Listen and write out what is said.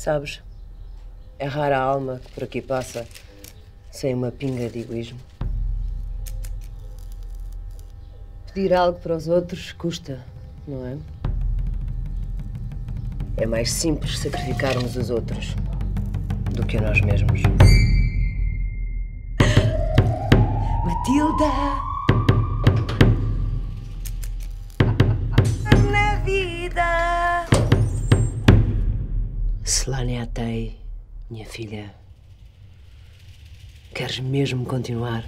Sabes, é rara a alma que por aqui passa sem uma pinga de egoísmo. Pedir algo para os outros custa, não é? É mais simples sacrificarmos os outros do que a nós mesmos. Matilda! Selânia Atei, minha filha, queres mesmo continuar?